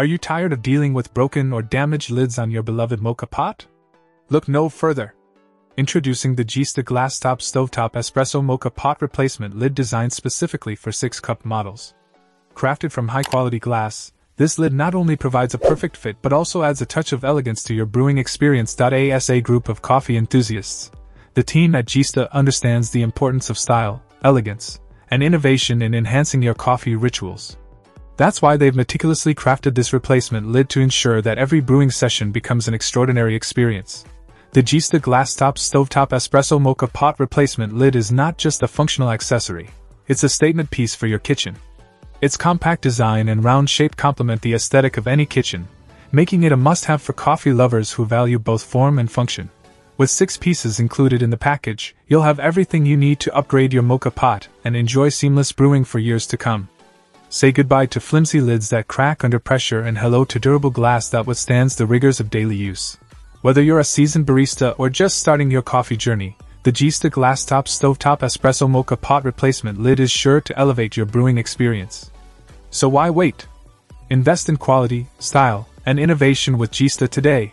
Are you tired of dealing with broken or damaged lids on your beloved moka pot? Look no further. Introducing the GEESTA Glass Top Stovetop Espresso Moka Pot Replacement Lid designed specifically for 6 cup models. Crafted from high quality glass, this lid not only provides a perfect fit but also adds a touch of elegance to your brewing experience. ASA group of coffee enthusiasts. The team at GEESTA understands the importance of style, elegance, and innovation in enhancing your coffee rituals. That's why they've meticulously crafted this replacement lid to ensure that every brewing session becomes an extraordinary experience. The GEESTA Glass Top Stovetop Espresso Moka Pot Replacement Lid is not just a functional accessory, it's a statement piece for your kitchen. Its compact design and round shape complement the aesthetic of any kitchen, making it a must have for coffee lovers who value both form and function. With six pieces included in the package, you'll have everything you need to upgrade your moka pot and enjoy seamless brewing for years to come. Say goodbye to flimsy lids that crack under pressure and hello to durable glass that withstands the rigors of daily use. Whether you're a seasoned barista or just starting your coffee journey, the GEESTA Glass Top Stovetop Espresso Moka Pot Replacement Lid is sure to elevate your brewing experience. So why wait? Invest in quality, style, and innovation with GEESTA today.